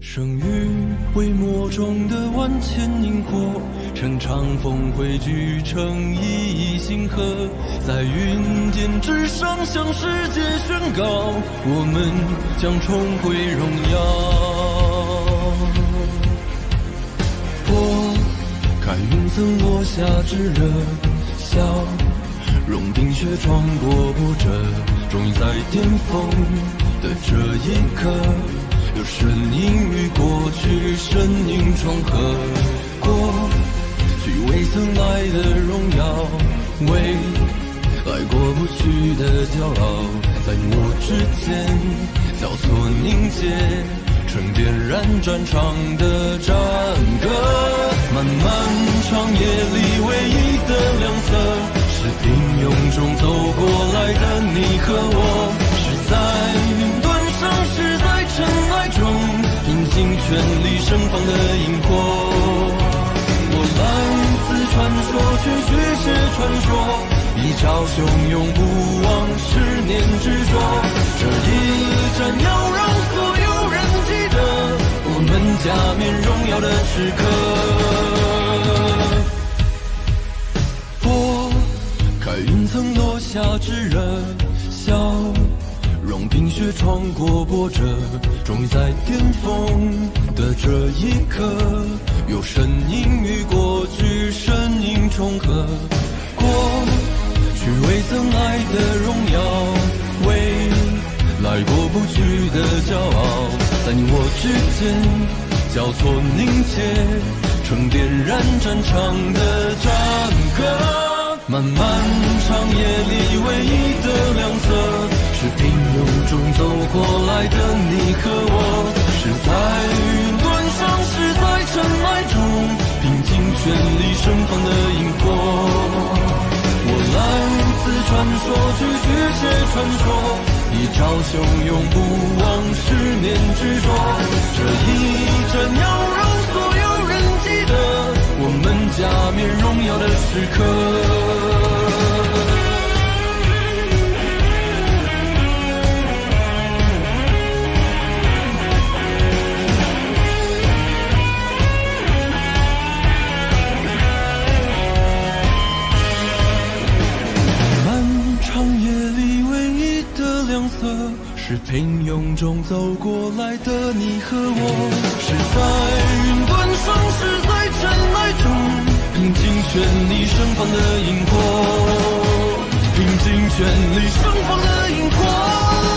生于微末中的万千萤火，乘长风汇聚成一亿星河，在云间之上向世界宣告，我们将重回荣耀。拨开云层落下炙热笑，融冰雪穿过波折，终于在巅峰的这一刻。有身影与过去身影重合，过去未曾来的荣耀，未来过不去的骄傲，在我之间交错凝结，成点燃战场的战歌。漫漫长夜里尽全力盛放的萤火，我来自传说，却续写传说，一朝汹涌不忘十年执着。这一战要让所有人记得，我们加冕荣耀的时刻。拨开云层落下炙热笑。用冰雪穿过波折，终于在巅峰的这一刻，有身影与过去身影重合。过去未曾爱的荣耀，未来过不去的骄傲，在你我之间交错凝结，成点燃战场的战歌。漫漫长夜里唯一的亮色。是平中走过来的你和我，是在云端上，是在尘埃中，拼尽全力盛放的萤火。我来自传说，句句写传说，一朝汹涌不忘十年执着。这一战要让所有人记得，我们加冕荣耀的时刻。色是平庸中走过来的你和我，是在云端上，是在尘埃中，拼尽全力盛放的萤火，拼尽全力盛放的萤火。